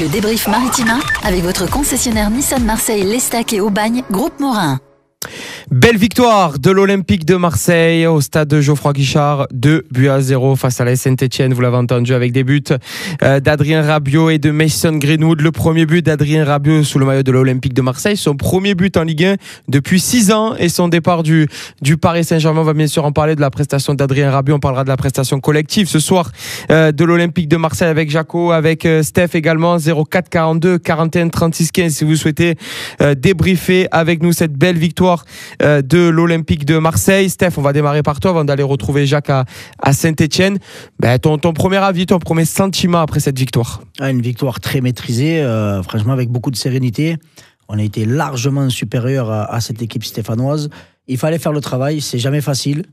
Le débrief maritime avec votre concessionnaire Nissan Marseille, Lestac et Aubagne, Groupe Morin. Belle victoire de l'Olympique de Marseille au stade de Geoffroy Guichard, 2 buts à 0 face à la Saint-Etienne, vous l'avez entendu avec des buts euh, d'Adrien Rabiot et de Mason Greenwood. Le premier but d'Adrien Rabiot sous le maillot de l'Olympique de Marseille, son premier but en Ligue 1 depuis 6 ans et son départ du, Paris Saint-Germain. On va bien sûr en parler de la prestation d'Adrien Rabiot, on parlera de la prestation collective ce soir euh, de l'Olympique de Marseille avec Jaco, avec euh, Steph également, 04 42 41 36 15 si vous souhaitez débriefer avec nous cette belle victoire de l'Olympique de Marseille. Steph, on va démarrer par toi avant d'aller retrouver Jacques à, Saint-Etienne. Ben, ton, premier avis, ton premier sentiment après cette victoire? Ah, Une victoire très maîtrisée, euh, franchement avec beaucoup de sérénité. On a été largement supérieur à, cette équipe stéphanoise. Il fallait faire le travail, c'est jamais facile.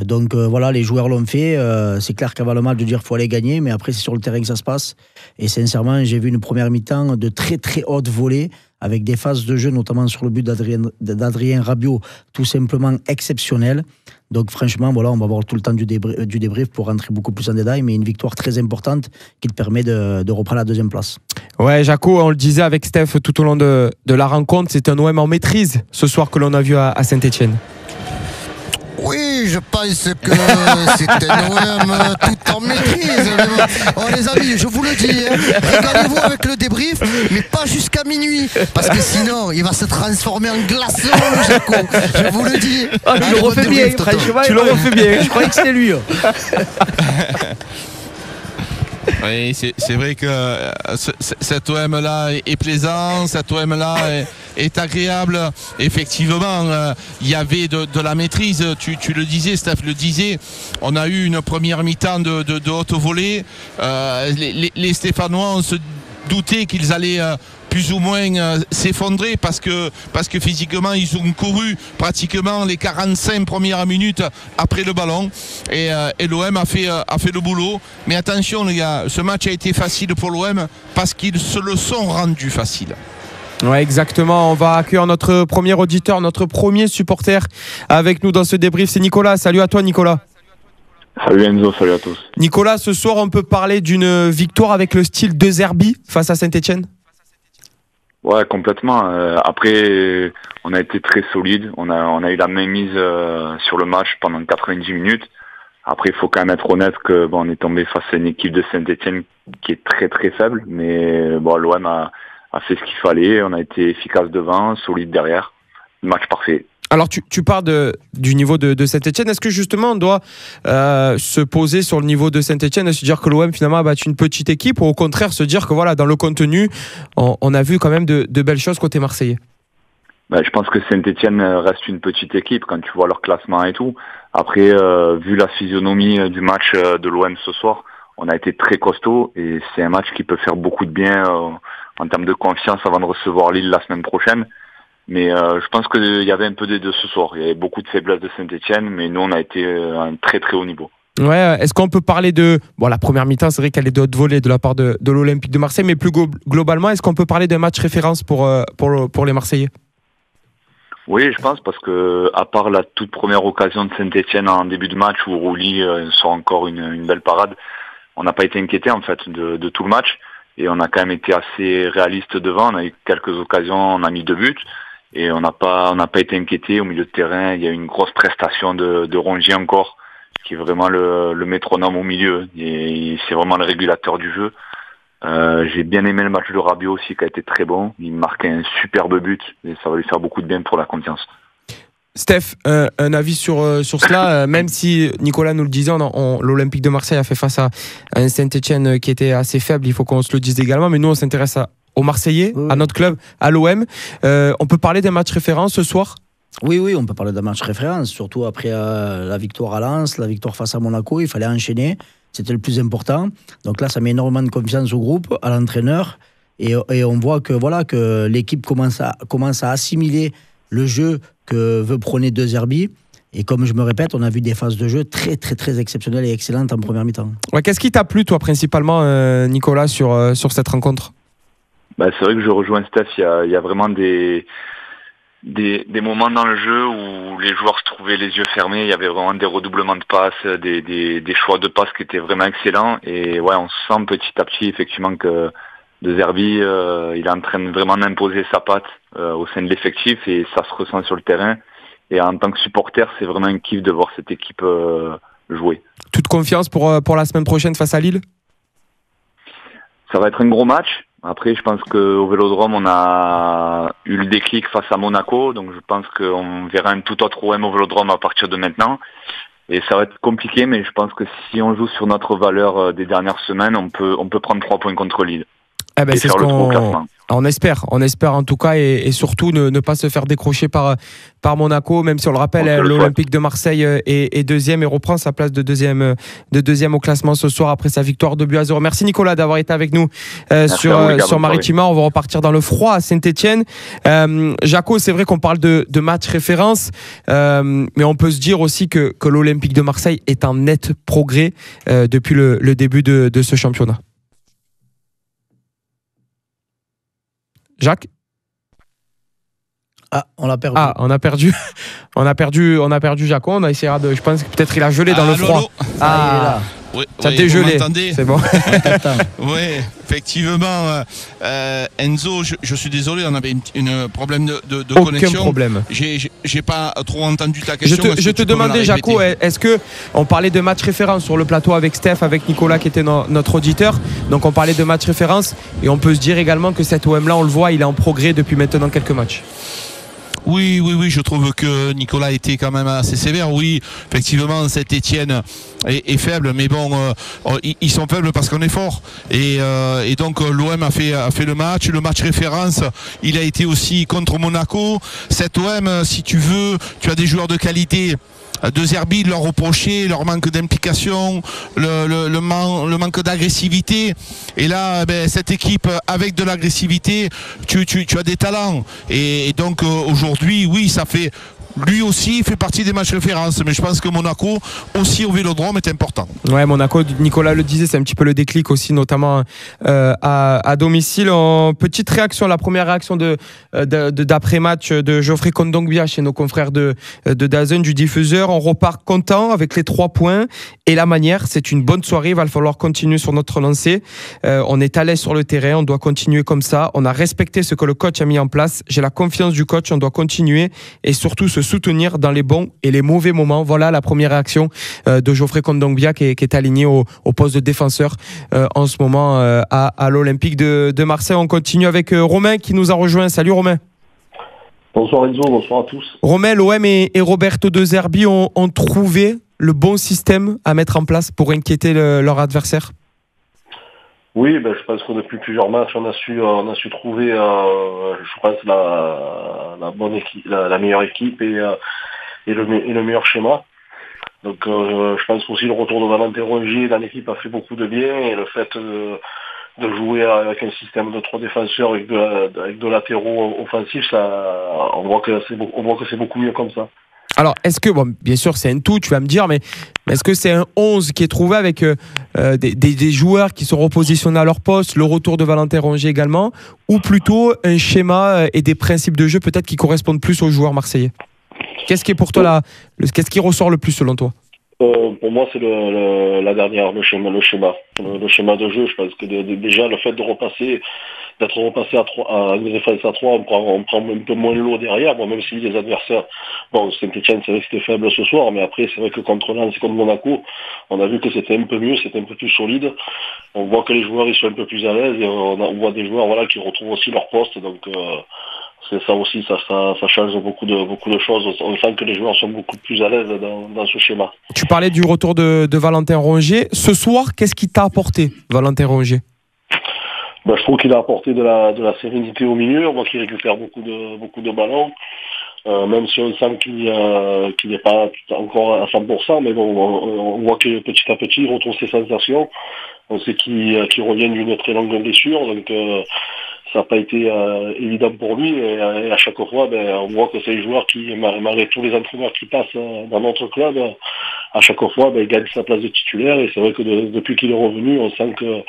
Donc euh, voilà, les joueurs l'ont fait. c'est clair qu'avant le match de dire faut aller gagner, mais après c'est sur le terrain que ça se passe. Et sincèrement, j'ai vu une première mi-temps de très très haute volée avec des phases de jeu, notamment sur le but d'Adrien Rabiot, tout simplement exceptionnel. Donc franchement, voilà, on va avoir tout le temps du débrief, pour rentrer beaucoup plus en détail, mais une victoire très importante qui te permet de, reprendre la deuxième place. Ouais, Jaco, on le disait avec Steph tout au long de, la rencontre, c'est un OM en maîtrise ce soir que l'on a vu à Saint-Etienne. Oui, je pense que c'est un OM tout en maîtrise. Oh les amis, je vous le dis, hein, regardez-vous avec le débrief, mais pas jusqu'à minuit, parce que sinon il va se transformer en glaçon, le Jaco. Je vous le dis. Ah, tu le refais bien, tu le refais bien. Je croyais que c'était lui. Oui, c'est vrai que euh, cet OM-là est plaisant, cet OM-là est, agréable. Effectivement, euh, il y avait de, la maîtrise. Tu, le disais, Steph le disait. On a eu une première mi-temps de, haute volée. Euh, les, Stéphanois, on se doutait qu'ils allaient plus ou moins euh, s'effondrer parce que, parce que physiquement ils ont couru pratiquement les 45 premières minutes après le ballon et, euh, l'OM a fait, euh, a fait le boulot. Mais attention les gars, ce match a été facile pour l'OM parce qu'ils se le sont rendus facile. Ouais, exactement. On va accueillir notre premier auditeur, notre premier supporter avec nous dans ce débrief. C'est Nicolas. Salut à toi, Nicolas. Salut Enzo, salut à tous. Nicolas, ce soir, on peut parler d'une victoire avec le style de Zerbi face à Saint-Etienne? Ouais, complètement. Euh, après, on a été très solide. On a, on a eu la même mise euh, sur le match pendant 90 minutes. Après, il faut quand même être honnête que bon, on est tombé face à une équipe de Saint-Etienne qui est très très faible. Mais bon, l'OM a, a fait ce qu'il fallait. On a été efficace devant, solide derrière. Match parfait. Alors, tu, tu parles de, du niveau de, Saint-Etienne. Est-ce que justement on doit euh, se poser sur le niveau de Saint-Etienne et se dire que l'OM finalement a battu une petite équipe ou au contraire se dire que voilà, dans le contenu, on, a vu quand même de, belles choses côté Marseillais? Ben, Je pense que Saint-Etienne reste une petite équipe quand tu vois leur classement et tout. Après, euh, vu la physionomie du match euh, de l'OM ce soir, on a été très costaud et c'est un match qui peut faire beaucoup de bien en termes de confiance avant de recevoir Lille la semaine prochaine. Mais euh, je pense qu'il y avait un peu des deux ce soir. Il y avait beaucoup de faiblesses de Saint-Etienne, mais nous, on a été euh, à un très très haut niveau. Ouais, est-ce qu'on peut parler de. Bon, la première mi-temps, c'est vrai qu'elle est de haute volée de la part de, de l'Olympique de Marseille, mais plus globalement, est-ce qu'on peut parler d'un match référence pour, euh, pour, pour les Marseillais? Oui, je pense, parce que à part la toute première occasion de Saint-Etienne en début de match où Rouli sort encore une, une, belle parade, on n'a pas été inquiété en fait de, de, tout le match. Et on a quand même été assez réaliste devant. On a eu quelques occasions, on a mis deux buts et on n'a pas on n'a pas été inquiété au milieu de terrain. Il y a une grosse prestation de, de encore, qui est vraiment le, métronome au milieu. Et c'est vraiment le régulateur du jeu. Euh, j'ai bien aimé le match de Rabiot aussi, qui a été très bon. Il marquait un superbe but et ça va lui faire beaucoup de bien pour la confiance. Steph, un, avis sur, euh, sur cela, euh, même si Nicolas nous le disait, l'Olympique de Marseille a fait face à un Saint-Etienne qui était assez faible, il faut qu'on se le dise également, mais nous on s'intéresse à, aux Marseillais, à notre club, à l'OM. Euh, on peut parler d'un match référence ce soir? Oui, oui, on peut parler d'un match référence, surtout après euh, la victoire à Lens, la victoire face à Monaco, il fallait enchaîner, c'était le plus important. Donc là, ça met énormément de confiance au groupe, à l'entraîneur, et, on voit que voilà que l'équipe commence à, commence à assimiler le jeu que veut prôner De Zerbi. Et comme je me répète, on a vu des phases de jeu très, très, très exceptionnelles et excellentes en première mi-temps. Ouais, Qu'est-ce qui t'a plu, toi, principalement, euh, Nicolas, sur, sur cette rencontre? Bah, c'est vrai que je rejoins Steph. Il y a, il y a vraiment des, des, des, moments dans le jeu où les joueurs se trouvaient les yeux fermés. Il y avait vraiment des redoublements de passes, des, des, des choix de passes qui étaient vraiment excellents. Et ouais, on sent petit à petit effectivement que de Zerbi, euh, il est en train de vraiment d'imposer sa patte euh, au sein de l'effectif et ça se ressent sur le terrain. Et en tant que supporter, c'est vraiment un kiff de voir cette équipe euh, jouer. Toute confiance pour, pour la semaine prochaine face à Lille? Ça va être un gros match. Après, je pense qu'au Vélodrome, on a eu le déclic face à Monaco, donc je pense qu'on verra un tout autre OM au Vélodrome à partir de maintenant. Et ça va être compliqué, mais je pense que si on joue sur notre valeur euh, des dernières semaines, on peut, on peut prendre trois points contre Lille. Ben, et c'est ce qu'on. On espère, on espère en tout cas et, et surtout ne, ne pas se faire décrocher par, par Monaco, même si on le rappelle, l'Olympique de Marseille euh, est, est deuxième et reprend sa place de deuxième, euh, de deuxième au classement ce soir après sa victoire de but à zéro. Merci Nicolas d'avoir été avec nous euh, sur, vous, euh, sur Maritima. On va repartir dans le froid à Saint-Etienne. Euh, Jaco, c'est vrai qu'on parle de, de match référence, euh, mais on peut se dire aussi que, que l'Olympique de Marseille est en net progrès euh, depuis le, le début de, de ce championnat. Jacques Ah, on l'a perdu. Ah, on a perdu, on a perdu, on a perdu Jaco. On a essayé de, je pense que peut-être il a gelé dans le Allô, froid. Ah, il est là. Oui, Ça oui, dégelé. C'est bon. Oui, effectivement. euh, euh, Enzo, je, je suis désolé, on avait un problème de, de, de Aucun connexion. problème. J'ai pas trop entendu ta Je question. te, je te demandais, Jaco, est-ce que on parlait de match référence sur le plateau avec Steph, avec Nicolas qui était no- notre auditeur. Donc on parlait de match référence et on peut se dire également que cet OM là, on le voit, il est en progrès depuis maintenant quelques matchs. Oui, oui, oui, je trouve que Nicolas était quand même assez sévère. Oui, effectivement, cet Étienne est, faible, mais bon, euh, euh, ils- sont faibles parce qu'on est fort. Et, euh, donc, l'OM a fait, le match. Le match référence, il a été aussi contre Monaco. Cet OM, si tu veux, tu as des joueurs de qualité. De Zerbi, leur reprocher leur manque d'implication, le, le- le man- le manque d'agressivité. Et là, ben, cette équipe, avec de l'agressivité, tu, as des talents. Et, et donc, euh, aujourd'hui, oui, ça fait. Lui aussi fait partie des matchs références, mais je pense que Monaco, aussi au vélodrome, est important. Ouais, Monaco, Nicolas le disait, c'est un petit peu le déclic aussi, notamment euh, à, domicile. En petite réaction, la première réaction euh, d'après-match de Geoffrey Kondogbia chez nos confrères de, de Dazen, du diffuseur. On repart content avec les trois points et la manière. C'est une bonne soirée, il va falloir continuer sur notre lancée. Euh, on est à l'aise sur le terrain, on doit continuer comme ça. On a respecté ce que le coach a mis en place. J'ai la confiance du coach, on doit continuer et surtout se soutenir dans les bons et les mauvais moments. Voilà la première réaction euh, de Geoffrey Kondogbia qui est, qui est aligné au, au poste de défenseur euh, en ce moment euh, à, à l'Olympique de, de Marseille. On continue avec Romain qui nous a rejoint. Salut Romain. Bonsoir Enzo, bonsoir à tous. Romain, l'OM et, et Roberto De Zerbi ont, ont trouvé le bon système à mettre en place pour inquiéter le- leur adversaire? Oui, ben, je pense que depuis plusieurs matchs, on a su, euh, on a su trouver, euh, je pense, la, meilleure équipe et, euh, et, le, meilleur schéma. Donc, je pense qu'aussi le retour de Valentin Rongier dans l'équipe a fait beaucoup de bien et le fait de, jouer avec un système de trois défenseurs avec de, avec latéraux offensifs, ça, on voit que c'est, on voit que c'est beaucoup mieux comme ça. Alors, est-ce que, bon, bien sûr, c'est un tout, tu vas me dire, mais mais est-ce que c'est un 11 qui est trouvé avec euh, des, des- des joueurs qui sont repositionnés à leur poste, le retour de Valentin Rongier également, ou plutôt un schéma euh, et des principes de jeu peut-être qui correspondent plus aux joueurs marseillais Qu'est-ce qui est pour toi là Qu'est-ce qui ressort le plus selon toi? Euh, pour moi, c'est le, le- la dernière, le schéma, le schéma, le, schéma de jeu. Je pense que déjà le fait de repasser, d'être repassé à trois, à une défense à trois, on prend, un peu moins l'eau derrière. Bon, même si les adversaires, bon, Saint-Etienne, c'est vrai que c'était faible ce soir, mais après, c'est vrai que contre Lens et contre Monaco, on a vu que c'était un peu mieux, c'était un peu plus solide. On voit que les joueurs ils sont un peu plus à l'aise et on, voit des joueurs, voilà, qui retrouvent aussi leur poste. Donc euh, c'est ça aussi, ça, ça, change beaucoup de beaucoup de choses. On sent que les joueurs sont beaucoup plus à l'aise dans, dans ce schéma. Tu parlais du retour de, de Valentin Rongier. Ce soir, qu'est-ce qui t'a apporté, Valentin Rongier? Bah, je trouve qu'il a apporté de la, de la sérénité au milieu. On voit qu'il récupère beaucoup de, beaucoup de ballons. Euh, même si on sent qu'il euh, n'est pas encore à 100%, mais bon, on, voit que petit à petit, il retrouve ses sensations. On sait qu'il revient d'une très longue blessure, donc euh, ça n'a pas été euh, évident pour lui. Et, à chaque fois, ben, on voit que c'est un joueur qui, mal- malgré tous les entraîneurs qui passent euh, dans notre club, à chaque fois, ben, il gagne sa place de titulaire. Et c'est vrai que de- depuis qu'il est revenu, on sent que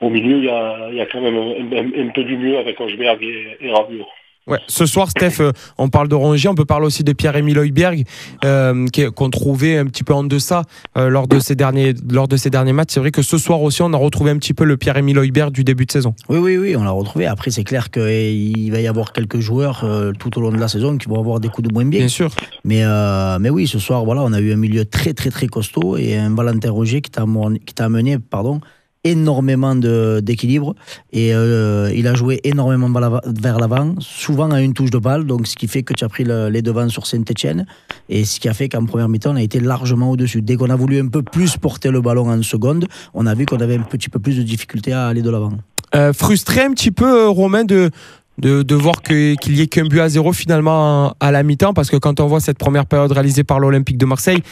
au milieu, il y a, il y a quand même un, un- un peu du mieux avec Osberg et, et Rabiot. Ouais, ce soir, Steph, euh, on parle de Rongier, on peut parler aussi de Pierre-Emile Heuberg, euh, qui- qu'on trouvait un petit peu en deçà euh, lors, de ces derniers, lors de ces derniers matchs. C'est vrai que ce soir aussi, on a retrouvé un petit peu le Pierre-Emile Heuberg du début de saison. Oui, oui, oui, on l'a retrouvé. Après, c'est clair qu'il va y avoir quelques joueurs euh, tout au long de la saison qui vont avoir des coups de moins bien. Bien sûr. Mais, euh, mais oui, ce soir, voilà, on a eu un milieu très, très, très costaud et un Valentin Roger qui t'a amor- qui t'a amené pardon, énormément d'équilibre. Et euh, il a joué énormément vers l'ava- vers l'avant, souvent à une touche de balle, donc ce qui fait que tu as pris le- les devants sur Saint-Etienne. Et ce qui a fait qu'en première mi-temps, on a été largement au-dessus. Dès qu'on a voulu un peu plus porter le ballon en seconde, on a vu qu'on avait un petit peu plus de difficulté à aller de l'avant. Euh, frustré un petit peu, euh, Romain, de, de, de voir qu'il y ait qu'un but à zéro finalement à la mi-temps, parce que quand on voit cette première période réalisée par l'Olympique de Marseille,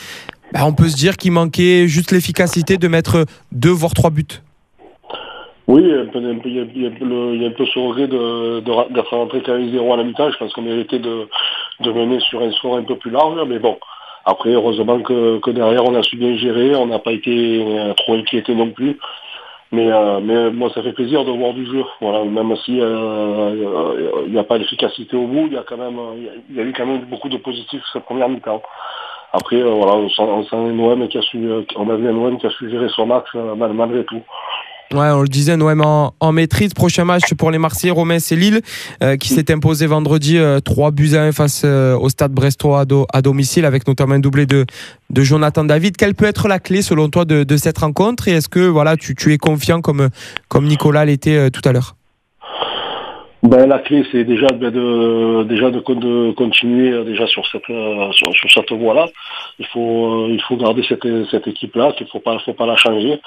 bah, on peut se dire qu'il manquait juste l'efficacité de mettre deux voire trois buts. Oui, il y a, un peu ce regret d'être rentré qu'à 0 à la mi-temps. Je pense qu'on méritait de, de mener sur un score un peu plus large. Mais bon, après, heureusement que, derrière, on a su bien gérer. On n'a pas été trop inquiété non plus. Mais, euh, mais moi, ça fait plaisir de voir du jeu. Voilà, même si euh, euh, il n'y a pas d'efficacité au bout, il y a quand même, il y a eu quand même beaucoup de positifs cette première mi-temps. Après, euh, voilà, on sent, on sent OM qui a su, euh, on a vu un OM qui a su gérer son match euh, mal- malgré tout. Ouais, on le disait, Noël en, en maîtrise. Prochain match pour les Marseillais, Romain, c'est Lille, euh, qui s'est imposé vendredi euh, 3 buts à 1 face euh, au stade brestois à, do- à domicile, avec notamment un doublé de, de Jonathan David. Quelle peut être la clé, selon toi, de, de cette rencontre? Et est-ce que voilà, tu, tu es confiant comme, comme Nicolas l'était euh, tout à l'heure? Ben, la clé, c'est déjà, de, déjà de, con- de continuer déjà sur cette, euh, sur, cette voie-là. Il faut, euh, il faut garder cette, cette équipe-là, qu'il faut pas, faut pas la changer.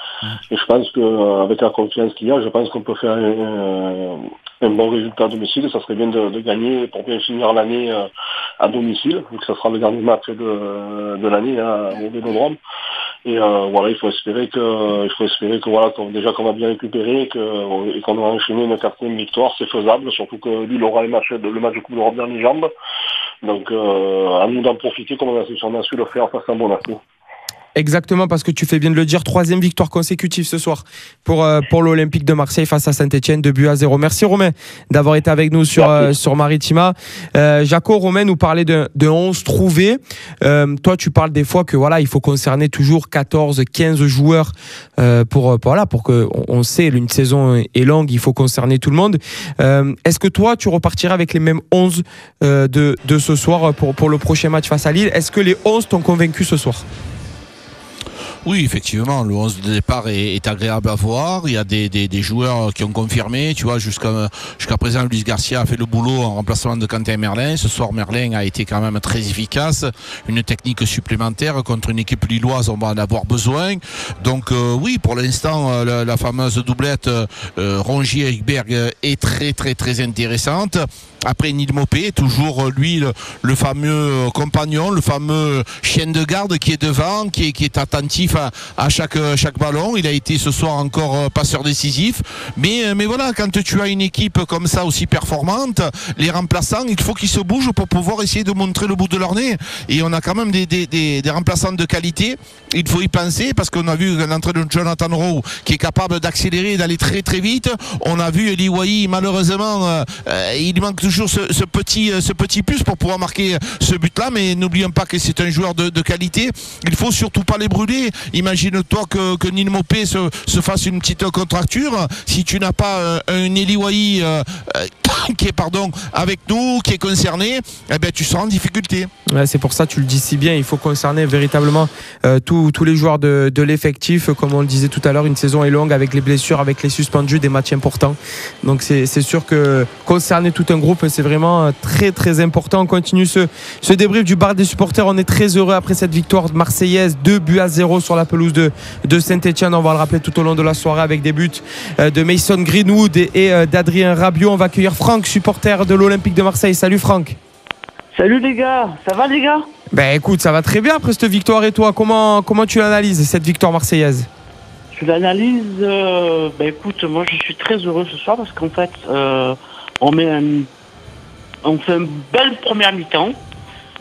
Et je pense que euh, avec la confiance qu'il y a, je pense qu'on peut faire un, bon résultat à domicile. Ça serait bien de, gagner pour bien finir l'année à domicile, vu que ça sera le dernier match de, de l'année hein, au Vélodrome. Et euh, voilà, il faut espérer que, il faut espérer que voilà, qu'on- déjà qu'on va bien récupérer, et que, et qu'on aura enchaîné une quatrième victoire, c'est faisable, surtout que lui, il aura le match, le match de Coupe d'Europe dans les jambes. Donc, euh, à nous d'en profiter comme a, on a su le faire face à Monaco. Exactement, parce que tu fais bien de le dire, troisième victoire consécutive ce soir pour, euh, pour l'Olympique de Marseille face à Saint-Etienne, de but à zéro. Merci Romain d'avoir été avec nous sur, euh, sur Maritima. Euh, Jaco, Romain nous parlait de, de 11 trouvés. Euh, toi, tu parles des fois que voilà, il faut concerner toujours 14, 15 joueurs euh, pour, euh, pour, voilà, pour que on, sait, une saison est longue, il faut concerner tout le monde. Euh, Est-ce que toi, tu repartiras avec les mêmes 11 euh, de, de ce soir pour, pour le prochain match face à Lille? Est-ce que les 11 t'ont convaincu ce soir? Oui, effectivement, le 11 de départ est, est agréable à voir. Il y a des, des, des joueurs qui ont confirmé. Tu vois, jusqu'à jusqu'à présent, Luis Garcia a fait le boulot en remplacement de Quentin Merlin. Ce soir, Merlin a été quand même très efficace. Une technique supplémentaire contre une équipe lilloise, on va en avoir besoin. Donc euh, oui, pour l'instant, euh, la, la fameuse doublette euh, Rongier-Egberg est très très très intéressante. Après Neil Mopé, toujours euh, lui le, fameux euh, compagnon, le fameux chien de garde qui est devant, qui est, attentif à, euh, chaque ballon. Il a été ce soir encore passeur décisif. Mais, voilà, quand tu as une équipe comme ça aussi performante, les remplaçants, il faut qu'ils se bougent pour pouvoir essayer de montrer le bout de leur nez. Et on a quand même des, remplaçants de qualité. Il faut y penser parce qu'on a vu l'entrée de Jonathan Rowe qui est capable d'accélérer et d'aller très très vite. On a vu Eli malheureusement, il manque toujours ce, petit, euh, ce petit plus pour pouvoir marquer ce but-là. Mais n'oublions pas que c'est un joueur de, qualité. Il faut surtout pas les brûler. Imagine-toi que, que Neil Mopé se, se fasse une petite contracture. Si tu n'as pas euh, un Eli Wahi euh, euh, qui est pardon avec nous, qui est concerné, eh ben tu seras en difficulté. C'est pour ça, tu le dis si bien, il faut concerner véritablement euh, tous tous les joueurs de, de l'effectif. Comme on le disait tout à l'heure, une saison est longue avec les blessures, avec les suspendus, des matchs importants. Donc c'est sûr que concerner tout un groupe, c'est vraiment euh, très très important. On continue ce, ce débrief du bar des supporters. On est très heureux après cette victoire marseillaise, 2 buts à 0 sur la pelouse de, de Saint-Etienne. On va le rappeler tout au long de la soirée avec des buts euh, de Mason Greenwood et, et, euh, d'Adrien Rabiot. On va accueillir Franck, supporter de l'Olympique de Marseille. Salut Franck. Salut les gars, ça va les gars? Ben écoute, ça va très bien après cette victoire et toi, comment, comment tu l'analyses cette victoire marseillaise? Je l'analyse, euh, bah écoute, moi je suis très heureux ce soir parce qu'en fait, euh, on met un, on fait une belle première mi-temps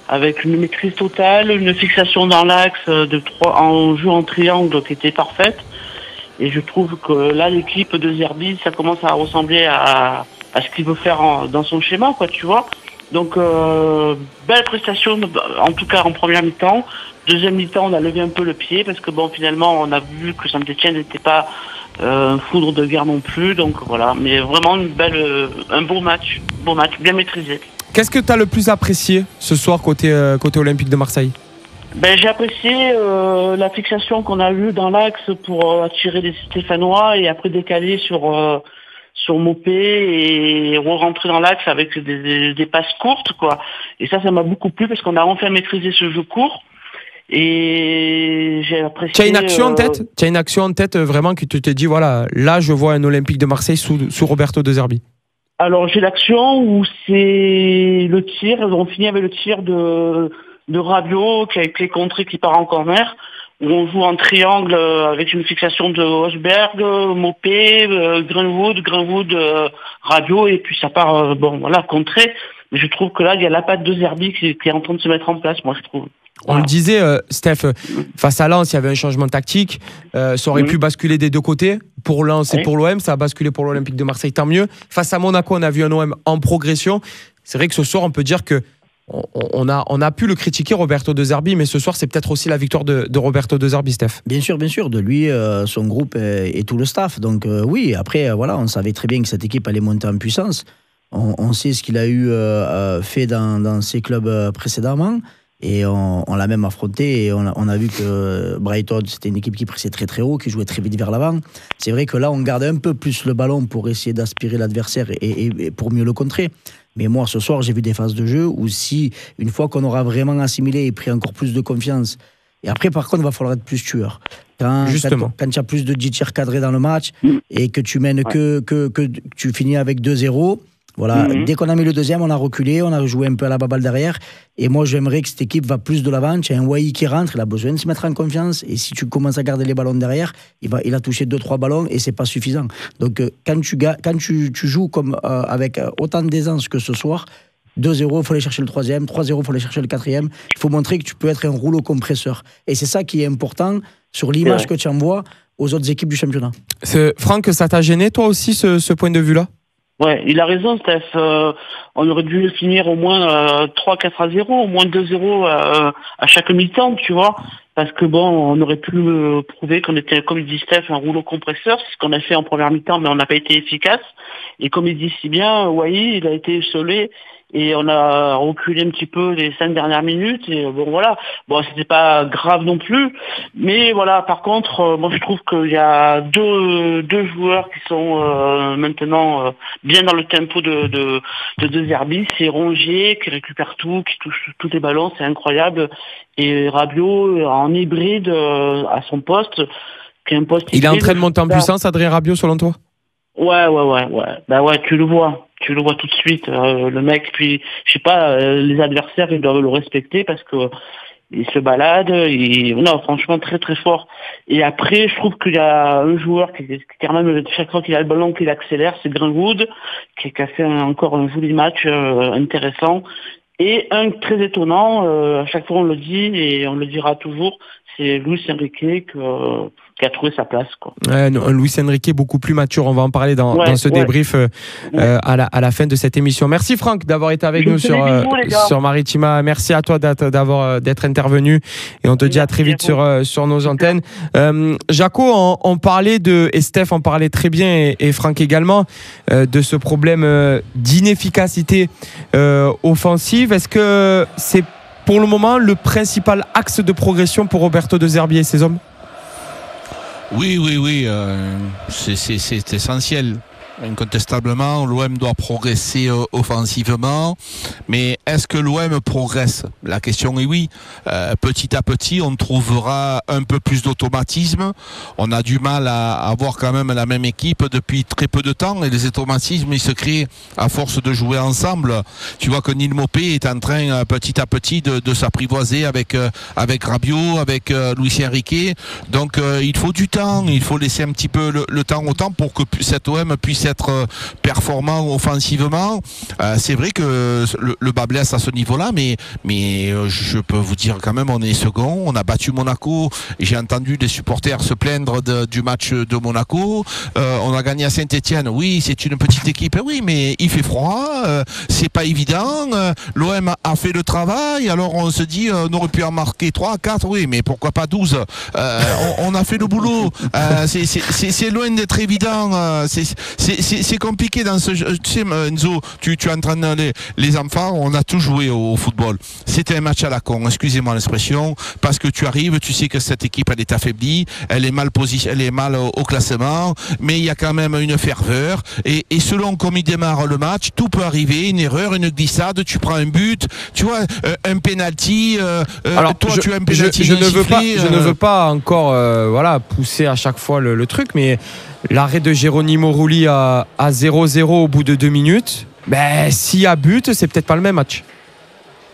avec une maîtrise totale, une fixation dans l'axe euh, de trois, en jeu en triangle qui était parfaite. Et je trouve que là, l'équipe de Zerbi, ça commence à ressembler à, à ce qu'il veut faire dans son schéma, quoi, tu vois. Donc, euh, belle prestation, en tout cas en première mi-temps. Deuxième mi-temps, on a levé un peu le pied parce que bon, finalement, on a vu que Saint-Etienne n'était pas euh, un foudre de guerre non plus. Donc voilà, mais vraiment une belle, euh, un beau match, beau match, bien maîtrisé. Qu'est-ce que tu as le plus apprécié ce soir côté, euh, côté Olympique de Marseille? Ben, j'ai apprécié euh, la fixation qu'on a eue dans l'axe pour euh, attirer les Stéphanois et après décaler sur euh, sur Mopé et re-rentrer dans l'axe avec des, des, des passes courtes quoi. Et ça, ça m'a beaucoup plu parce qu'on a enfin maîtrisé ce jeu court. Et j'ai apprécié. Tu as une action en euh, tête? Tu as une action en tête euh, vraiment qui te te dit voilà, là je vois un Olympique de Marseille sous, sous Roberto De Zerbi? Alors j'ai l'action où c'est le tir, on finit avec le tir de, de Rabiot qui a été contré qui part en corner, où on joue en triangle euh, avec une fixation de Osberg, Mopé, Greenwood, Greenwood, Rabiot, et puis ça part, bon voilà, contré. Mais je trouve que là, il y a la patte de Zerbi qui, qui est en train de se mettre en place, moi je trouve. On le disait, euh, Steph, euh, face à Lens, il y avait un changement tactique. Euh, ça aurait Mhm. pu basculer des deux côtés. Pour Lens et Oui. pour l'OM, ça a basculé pour l'Olympique de Marseille, tant mieux. Face à Monaco, on a vu un OM en progression. C'est vrai que ce soir, on peut dire que on, on a, on a pu le critiquer, Roberto De Zerbi, mais ce soir, c'est peut-être aussi la victoire de, de Roberto De Zerbi, Steph. Bien sûr, bien sûr, de lui, euh, son groupe et, et tout le staff. Donc euh, oui, après, euh, voilà, on savait très bien que cette équipe allait monter en puissance. On, on sait ce qu'il a eu fait dans, dans ses clubs euh, précédemment. Et on, on l'a même affronté et on a, on a vu que Brighton, c'était une équipe qui pressait très très haut, qui jouait très vite vers l'avant. C'est vrai que là, on garde un peu plus le ballon pour essayer d'aspirer l'adversaire et, et- et pour mieux le contrer. Mais moi, ce soir, j'ai vu des phases de jeu où si, une fois qu'on aura vraiment assimilé et pris encore plus de confiance, et après, par contre, il va falloir être plus tueur. Quand, Justement. Quand, quand tu as plus de 10 tirs cadrés dans le match et que tu mènes que, que, que tu finis avec 2-0, voilà, Mhm. dès qu'on a mis le deuxième, on a reculé, on a joué un peu à la baballe derrière. Et moi, j'aimerais que cette équipe va plus de l'avant. Tu as un Wai qui rentre, il a besoin de se mettre en confiance. Et si tu commences à garder les ballons derrière, il, va, il a touché 2-3 ballons et c'est pas suffisant. Donc, euh, quand tu, quand tu, tu joues comme, euh, avec euh, autant d'aisance que ce soir, 2-0, il faut aller chercher le troisième, 3-0, il faut aller chercher le quatrième. Il faut montrer que tu peux être un rouleau compresseur. Et c'est ça qui est important sur l'image Ouais. que tu envoies aux autres équipes du championnat. C'est- Franck, ça t'a gêné, toi aussi, ce, ce point de vue-là? Ouais, il a raison, Steph. Euh, on aurait dû finir au moins euh, 3-4 à 0, au moins 2-0 euh, à chaque mi-temps, tu vois. Parce que bon, on aurait pu euh, prouver qu'on était, comme il dit Steph, un rouleau compresseur. C'est ce qu'on a fait en première mi-temps, mais on n'a pas été efficace. Et comme il dit si bien, Wai, il a été isolé et on a reculé un petit peu les cinq dernières minutes. Et bon, voilà. Bon, c'était pas grave non plus. Mais voilà, par contre, euh, moi je trouve qu'il y a deux, deux joueurs qui sont euh, maintenant euh, bien dans le tempo de de, de, de Zerbi. C'est Rongier qui récupère tout, qui touche tous les ballons, c'est incroyable. Et Rabiot euh, en hybride euh, à son poste, qui est un poste. Il est en train de monter en Bah, puissance, Adrien Rabiot, selon toi? Ouais, ouais, ouais, ouais. Bah ouais, tu le vois. Tu le vois tout de suite, euh, le mec. Puis, je sais pas, euh, les adversaires, ils doivent le respecter parce que il se balade. Il... Non, franchement, très, très fort. Et après, je trouve qu'il y a un joueur qui, quand même, chaque fois qu'il a le ballon, qu'il accélère, c'est Greenwood, qui, qui a fait encore un joli match euh, intéressant. Et un très étonnant, euh, à chaque fois on le dit et on le dira toujours, c'est Luis Enrique que- qui a trouvé sa place. Quoi. Non, Luis Enrique beaucoup plus mature. On va en parler dans, Ouais, dans ce ouais. débrief euh, euh, à, la, à la fin de cette émission. Merci Franck d'avoir été avec Je nous sur, euh, bisous, sur Maritima. Merci à toi d'être d'avoir, d'être intervenu et on te dit à très vite sur, sur nos antennes. Jaco, on, on parlait de, et Steph en parlait très bien et, et Franck également, de ce problème d'inefficacité offensive. Est-ce que c'est pour le moment le principal axe de progression pour Roberto De Zerbi et ses hommes Oui, oui, oui, euh, c'est- essentiel. Incontestablement, l'OM doit progresser euh, offensivement, mais est-ce que l'OM progresse? La question est oui. Euh, petit à petit, on trouvera un peu plus d'automatisme. On a du mal à avoir quand même la même équipe depuis très peu de temps, et les automatismes, ils se créent à force de jouer ensemble. Tu vois que Neil Mopé est en train euh, petit à petit de, s'apprivoiser avec euh, avec Rabiot, avec euh, Luis Enrique. Donc il faut du temps, il faut laisser un petit peu le, temps au temps pour que cet OM puisse être performant offensivement. C'est vrai que le, le à ce niveau-là, mais, mais euh, je peux vous dire quand même, on est second, on a battu Monaco, j'ai entendu des supporters se plaindre du match de Monaco, euh, on a gagné à Saint-Etienne, oui, c'est une petite équipe, oui, mais il fait froid, euh, c'est pas évident, l'OM a fait le travail, alors on se dit, on aurait pu en marquer 3, 4, oui, mais pourquoi pas 12 Euh, on, a fait le boulot, c'est- loin d'être évident, c'est compliqué dans ce jeu, tu sais, Enzo, tu, tu entraînes les, les enfants, on a tout joué au, au football. C'était un match à la con, excusez-moi l'expression, parce que tu arrives, tu sais que cette équipe elle est affaiblie, elle est mal positionnée, elle est mal au, au classement, mais il y a quand même une ferveur et, et selon comme il démarre le match, tout peut arriver, une erreur, une glissade, tu prends un but, tu vois, euh, un penalty, euh, euh, Alors, toi je, tu as un penalty je ne veux pas, je ne veux pas encore, euh, voilà, pousser à chaque fois le, le truc, mais l'arrêt de Geronimo Rulli à 0-0 au bout de deux minutes, ben, s'il y a but, c'est peut-être pas le même match.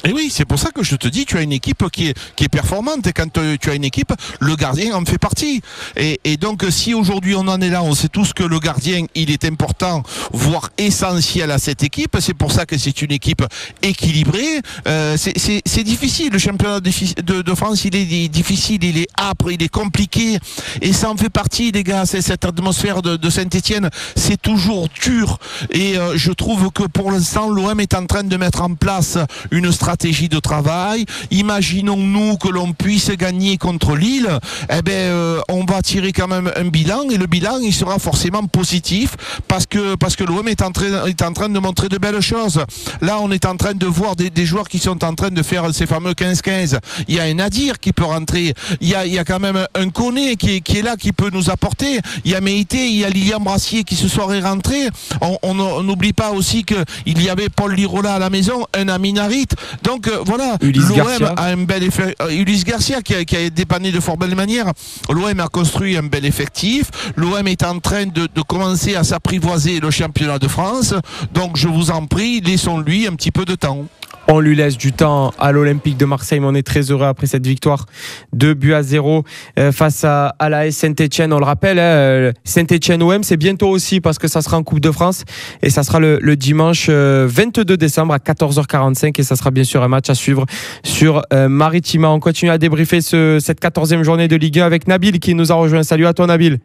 Et oui, c'est pour ça que je te dis, tu as une équipe qui est, qui est performante. Et quand euh, tu as une équipe, le gardien en fait partie. Et, et donc, si aujourd'hui on en est là, on sait tous que le gardien, il est important, voire essentiel à cette équipe. C'est pour ça que c'est une équipe équilibrée. Euh, c'est- difficile. Le championnat de, de- de France, il est difficile, il est âpre, il est compliqué. Et ça en fait partie, les gars. C'est cette atmosphère de, de Saint-Etienne. C'est toujours dur. Et euh, je trouve que pour l'instant, l'OM est en train de mettre en place une stratégie de travail. Imaginons-nous que l'on puisse gagner contre Lille. Eh ben, euh, on va tirer quand même un bilan et le bilan, il sera forcément positif parce que parce que l'OM est en train est en train de montrer de belles choses. Là, on est en train de voir des, des joueurs qui sont en train de faire ces fameux 15-15. Il y a un Nadir qui peut rentrer. Il y a il y a quand même un Koné qui est, qui est là qui peut nous apporter. Il y a Meïté, il y a Lilian Brassier qui ce soir est rentré. On on- on n'oublie pas aussi que il y avait Paul Lirola à la maison, un Aminarit. Donc euh, voilà, Ulysse l'OM Garcia. a un bel effet. euh, Ulysse Garcia qui a, qui a dépanné de fort belle manière. L'OM a construit un bel effectif. L'OM est en train de, de commencer à s'apprivoiser le championnat de France. Donc je vous en prie, laissons-lui un petit peu de temps. On lui laisse du temps à l'Olympique de Marseille, mais on est très heureux après cette victoire. 2 buts à 0 euh, face à, à la Saint-Etienne. On le rappelle, hein, Saint-Etienne-OM, c'est bientôt aussi parce que ça sera en Coupe de France et ça sera le, le dimanche euh, 22 décembre à 14h45 et ça sera bien sûr un match à suivre sur euh, Maritima. On continue à débriefer ce, cette 14e journée de Ligue 1 avec Nabil qui nous a rejoint. Salut à toi Nabil.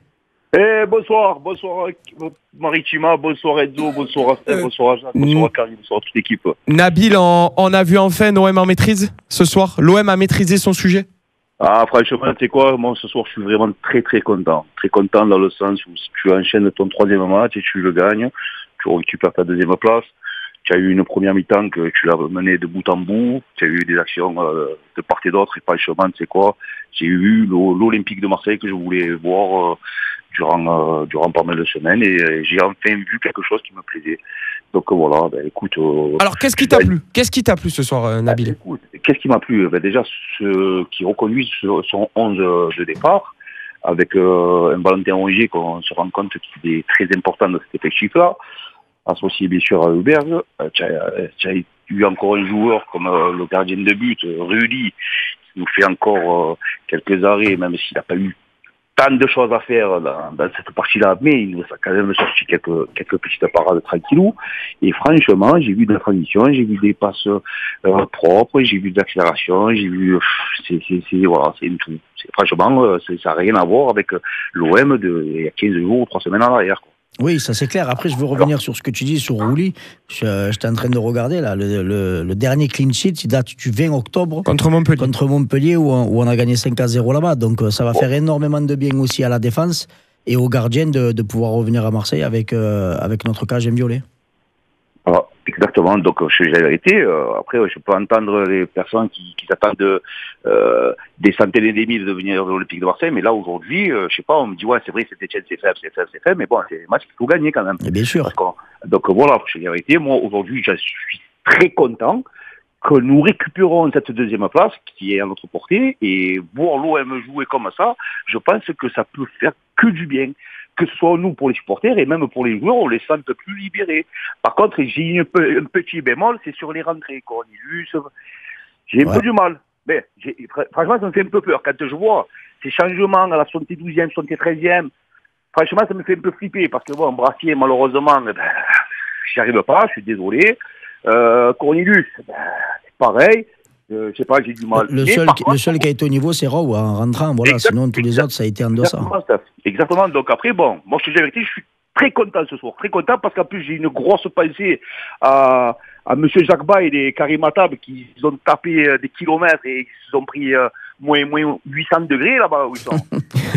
Eh, bonsoir, bonsoir Maritima, bonsoir Enzo, bonsoir Astel, Euh, bonsoir Jacques, bonsoir Karim, bonsoir toute l'équipe. Nabil, on, on a vu enfin l'OM en maîtrise ce soir? L'OM a maîtrisé son sujet? Ah, franchement, tu sais quoi, moi ce soir je suis vraiment très très content. Très content dans le sens où tu enchaînes ton troisième match et tu le gagnes, tu récupères ta deuxième place. Tu as eu une première mi-temps que tu l'as mené de bout en bout, tu as eu des actions euh, de part et d'autre et franchement, tu sais quoi, j'ai eu l'O- l'Olympique de Marseille que je voulais voir euh, durant, euh, durant pas mal de semaines et euh, j'ai enfin vu quelque chose qui me plaisait. Donc euh, voilà, ben, écoute... Alors qu'est-ce qui t'a plu? Qu'est-ce qui t'a plu ce soir, euh, Nabil? Qu'est-ce qui m'a plu? Ben Déjà, ceux qui reconduisent son 11 de départ, avec euh, un Valentin Rongier qu'on se rend compte qu'il est très important dans cet effectif-là, associé bien sûr à Huberg. Tu as, eu encore un joueur comme euh, le gardien de but, Rudy, qui nous fait encore euh, quelques arrêts, même s'il n'a pas eu de choses à faire dans, cette partie-là, mais il nous a quand même sorti quelques, quelques petites parades tranquillou. Et franchement, j'ai vu de la transition, j'ai vu des passes euh, propres, j'ai vu de l'accélération, j'ai vu, pff, c'est, voilà, c'est tout. Franchement, euh, ça n'a rien à voir avec euh, l'OM de, il y a 15 jours ou 3 semaines en arrière. quoi. Oui, ça c'est clair. Après, je veux revenir sur ce que tu dis sur Rouli. Je- J'étais en train de regarder là, le, le- le dernier clean sheet, il date du 20 octobre Contre Montpellier. contre Montpellier où on, où on a gagné 5 à 0 là-bas. Donc euh, ça va faire énormément de bien aussi à la défense et aux gardiens de, de pouvoir revenir à Marseille avec, euh, avec notre cage violet. Voilà, exactement. Donc, euh, je suis la vérité. Euh, après, je peux entendre les personnes qui, qui s'attendent euh, des centaines et des mille de venir à l'Olympique de Marseille. Mais là, aujourd'hui, euh, je sais pas, on me dit, ouais, c'est vrai, c'est Etienne, c'est faible, c'est faible, c'est faible. Mais bon, c'est des matchs qu'il faut gagner quand même. Et bien sûr. Donc euh, voilà, je la vérité. Moi, aujourd'hui, je suis très content que nous récupérons cette deuxième place qui est à notre portée et voir l'OM jouer comme ça, je pense que ça peut faire que du bien. Que ce soit nous pour les supporters et même pour les joueurs, on les sente plus libérés. Par contre, j'ai un petit bémol, c'est sur les rentrées. Cornelius, j'ai un Ouais. peu du mal. Mais franchement, ça me fait un peu peur. Quand je vois ces changements à la 72e, 73e, franchement, ça me fait un peu flipper parce que bon, Brassier, malheureusement, eh ben, j'y arrive pas, je suis désolé. Euh, Cornelius, ben, c'est pareil. Euh, je sais pas, j'ai du mal. Le seul, qui, contre- le seul qui a été au niveau, c'est Raw en rentrant. Voilà. Sinon, tous les autres, ça a été en deçà. Exactement. Donc après, bon, moi je te dis la vérité, je suis très content ce soir. Très content parce qu'en plus j'ai une grosse pensée à, à Monsieur Jacques Bay et les Karim Atab qui ont tapé euh, des kilomètres et qui se sont pris euh, moins, moins 800 degrés là-bas où ils sont.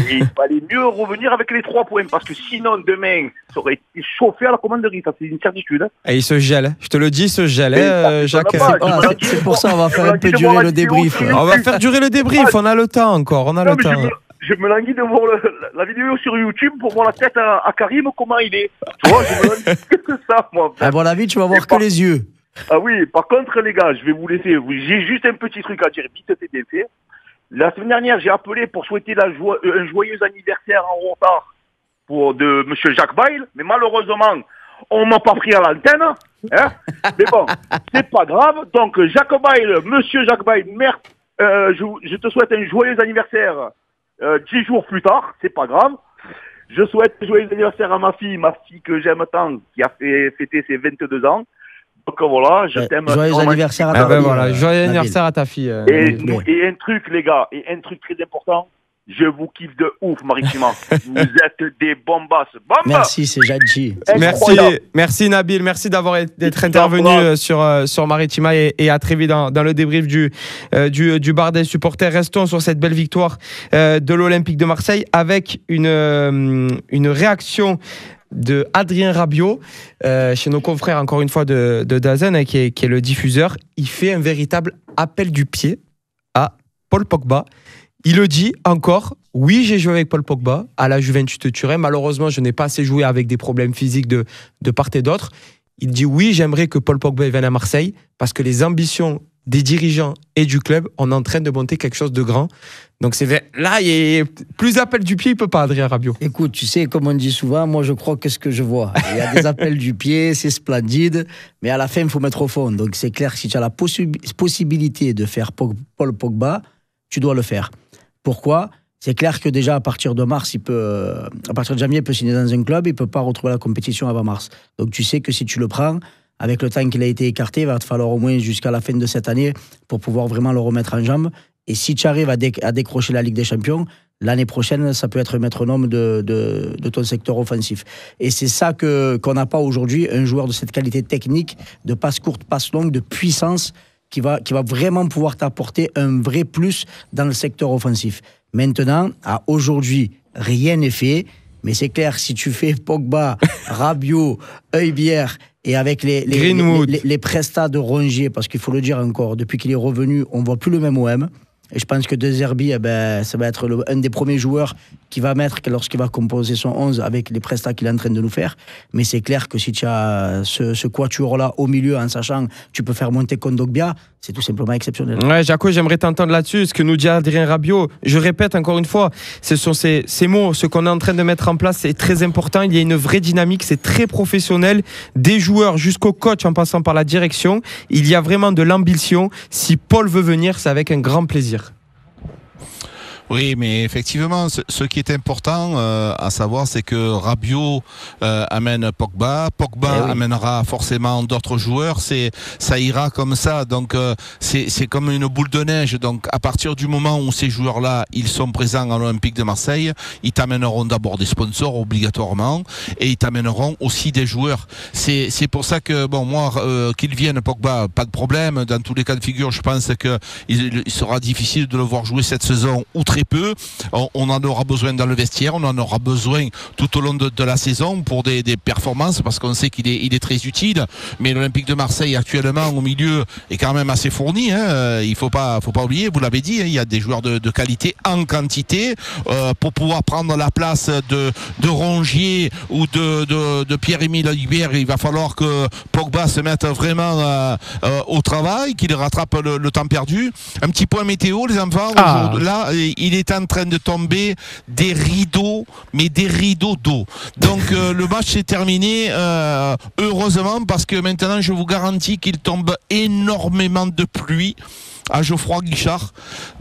et il fallait mieux revenir avec les trois points parce que sinon demain ça aurait été chauffé à la commanderie, ça c'est une certitude. hein. Et il se gèle. Je te le dis, il se gèle, hein, euh, Jacques. me c'est- pour ça on va faire un peu durer le débrief. On va faire durer le débrief. On a le temps encore. On a Non, le temps. Je me languis de voir le- la, la vidéo sur YouTube pour voir la tête à, à Karim, comment il est. Tu vois, je me languis que ça, moi. À mon avis, tu vas voir que les yeux. Ah oui, par contre, les gars, je vais vous laisser. J'ai juste un petit truc à dire. Vite, bien fait. La semaine dernière, j'ai appelé pour souhaiter la euh, un joyeux anniversaire en retard pour de Monsieur Jacques Bail, mais malheureusement, on m'a pas pris à l'antenne. Hein mais bon, c'est pas grave. Donc, Jacques Bail, Monsieur Jacques Bail, merde, euh, je, je te souhaite un joyeux anniversaire euh, dix jours plus tard. C'est pas grave. Je souhaite un joyeux anniversaire à ma fille, ma fille que j'aime tant, qui a fait fêter ses 22 ans. Donc voilà, je Ouais, t'aime. joyeux énormément. anniversaire à Ah ta ben fille, voilà, euh, joyeux anniversaire à ta fille. euh, et un truc, les gars, et un truc très important, je vous kiffe de ouf, Maritima. vous êtes des bombasses. Bomba Merci, c'est gentil. Merci, Incroyable. merci Nabil, merci d'avoir été- d'être intervenu euh, sur euh, sur Maritima et, et à très vite dans, dans le débrief du euh, du, du bar des supporters. Restons sur cette belle victoire euh, de l'Olympique de Marseille avec une euh, une réaction de Adrien Rabiot euh, chez nos confrères encore une fois de, de Dazen hein, qui, est, qui est le diffuseur. Il fait un véritable appel du pied à Paul Pogba. Il le dit encore, oui, j'ai joué avec Paul Pogba à la Juventus de Turin. Malheureusement, je n'ai pas assez joué avec des problèmes physiques de, de part et d'autre. Il dit oui, j'aimerais que Paul Pogba vienne à Marseille parce que les ambitions des dirigeants et du club, on est en train de monter quelque chose de grand. Donc c'est là, il est plus appel du pied, il peut pas, Adrien Rabiot. Écoute, tu sais, comme on dit souvent, moi je crois que ce que je vois. Il y a des appels du pied, c'est splendide, mais à la fin, il faut mettre au fond. Donc c'est clair si tu as la possi- possibilité de faire Paul Pogba, tu dois le faire. Pourquoi? C'est clair que déjà à partir de mars, il peut, euh, à partir de janvier, il peut signer dans un club, il peut pas retrouver la compétition avant mars. Donc tu sais que si tu le prends, avec le temps qu'il a été écarté, il va te falloir au moins jusqu'à la fin de cette année pour pouvoir vraiment le remettre en jambe. Et si tu arrives à, déc- à décrocher la Ligue des Champions, l'année prochaine, ça peut être métronome de, de, de ton secteur offensif. Et c'est ça qu'on n'a pas aujourd'hui, un joueur de cette qualité technique, de passe courte, passe longue, de puissance, qui va, qui va vraiment pouvoir t'apporter un vrai plus dans le secteur offensif. Maintenant, à aujourd'hui, rien n'est fait. Mais c'est clair, si tu fais Pogba, Rabiot, Heubière et avec les, les, les- les prestats de Rongier, parce qu'il faut le dire encore, depuis qu'il est revenu, on voit plus le même OM. Et je pense que De Zerbi, eh ben, ça va être un des premiers joueurs qui va mettre lorsqu'il va composer son 11 avec les prestats qu'il est en train de nous faire. Mais c'est clair que si tu as ce, ce quatuor-là au milieu, en sachant tu peux faire monter Kondogbia, c'est tout simplement exceptionnel. Ouais, Jaco, j'aimerais t'entendre là-dessus. Ce que nous dit Adrien Rabiot, je répète encore une fois, ce sont ces, ces mots, ce qu'on est en train de mettre en place, c'est très important. Il y a une vraie dynamique, c'est très professionnel. Des joueurs jusqu'au coach en passant par la direction. Il y a vraiment de l'ambition. Si Paul veut venir, c'est avec un grand plaisir. Oui, mais effectivement, ce, ce qui est important euh, à savoir, c'est que Rabiot euh, amène Pogba, Pogba Eh oui. amènera forcément d'autres joueurs. C'est ça ira comme ça. Donc euh, c'est c'est comme une boule de neige. Donc à partir du moment où ces joueurs-là, ils sont présents à l'Olympique de Marseille, ils t'amèneront d'abord des sponsors obligatoirement et ils t'amèneront aussi des joueurs. C'est c'est pour ça que bon moi euh, qu'ils viennent Pogba, pas de problème. Dans tous les cas de figure, je pense que il, il sera difficile de le voir jouer cette saison très peu. On, on en aura besoin dans le vestiaire, on en aura besoin tout au long de, de la saison pour des, des performances parce qu'on sait qu'il est, il est très utile. Mais l'Olympique de Marseille actuellement au milieu est quand même assez fourni. Hein. Euh, Il faut pas, faut pas oublier. Vous l'avez dit, hein, il y a des joueurs de, de qualité en quantité euh, pour pouvoir prendre la place de, de Rongier ou de, de, de Pierre-Émile Hubert. Il va falloir que Pogba se mette vraiment euh, euh, au travail, qu'il rattrape le, le temps perdu. Un petit point météo, les enfants. Ah. Là, il est en train de tomber des rideaux, mais des rideaux d'eau. Donc euh, le match est terminé, euh, heureusement, parce que maintenant, je vous garantis qu'il tombe énormément de pluie à Geoffroy Guichard.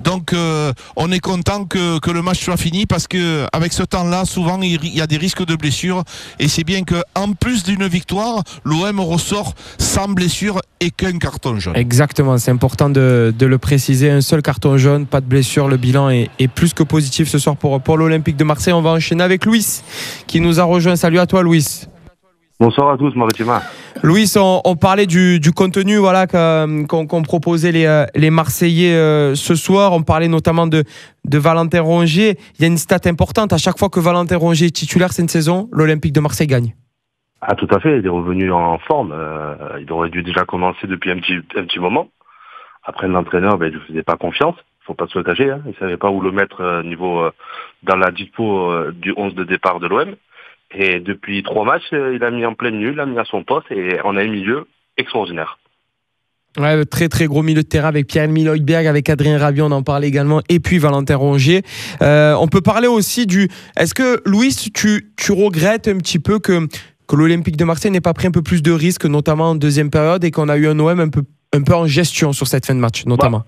Donc euh, on est content que, le match soit fini parce que avec ce temps-là, souvent il y a des risques de blessures et c'est bien que en plus d'une victoire, l'OM ressort sans blessure et qu'un carton jaune. Exactement, c'est important de, le préciser. Un seul carton jaune, pas de blessure. Le bilan est, est plus que positif ce soir pour, pour l'Olympique de Marseille. On va enchaîner avec Louis qui nous a rejoint. Salut à toi, Louis. Bonsoir à tous, Maritima. Louis, on, on parlait du, du contenu voilà, que- qu'ont proposé les, euh, les Marseillais euh, ce soir. On parlait notamment de, de Valentin Rongier. Il y a une stat importante. À chaque fois que Valentin Rongier est titulaire cette saison, l'Olympique de Marseille gagne. Ah, tout à fait, il est revenu en forme. Euh, il aurait dû déjà commencer depuis un petit, un petit moment. Après, l'entraîneur, ben, il ne faisait pas confiance. faut pas se le cacher. Hein. Il savait pas où le mettre euh, niveau euh, dans la dispo euh, du 11 de départ de l'OM. Et depuis trois matchs, euh, il a mis en plein milieu, il a mis à son poste et on a un milieu extraordinaire. Ouais, très très gros milieu de terrain avec Pierre-Emile Højbjerg, avec Adrien Rabiot, on en parlait également, et puis Valentin Rongier. Euh, on peut parler aussi du. Est-ce que Louis, tu, tu regrettes un petit peu que, que l'Olympique de Marseille n'ait pas pris un peu plus de risques, notamment en deuxième période, et qu'on a eu un OM un peu, un peu en gestion sur cette fin de match, notamment?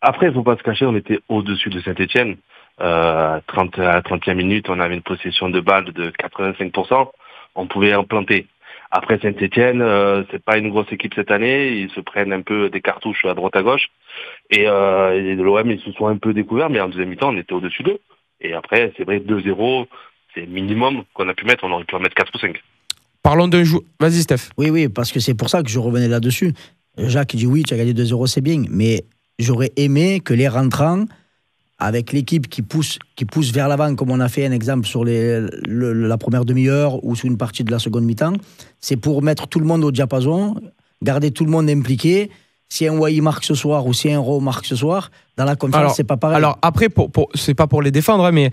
Après, il faut pas se cacher, on était au-dessus de Saint-Etienne. Euh, 30, à 30e minute, on avait une possession de balle de 85%. On pouvait en planter. Après Saint-Etienne, euh, c'est pas une grosse équipe cette année. Ils se prennent un peu des cartouches à droite à gauche. Et, euh, et de l'OM, ils se sont un peu découverts, mais en deuxième mi-temps, on était au-dessus d'eux. Et après, c'est vrai, 2-0, c'est le minimum qu'on a pu mettre. On aurait pu en mettre 4 ou 5. Parlons d'un joueur. Vas-y, Steph. Oui, oui, parce que c'est pour ça que je revenais là-dessus. Jacques il dit oui, tu as gagné 2-0, c'est bien, mais j'aurais aimé que les rentrants, avec l'équipe qui pousse, qui pousse vers l'avant, comme on a fait un exemple sur les, le- la première demi-heure ou sur une partie de la seconde mi-temps, c'est pour mettre tout le monde au diapason, garder tout le monde impliqué. Si un Wai marque ce soir ou si un Ro marque ce soir, dans la confiance, c'est pas pareil. Alors après, pour, pour- c'est pas pour les défendre, hein, mais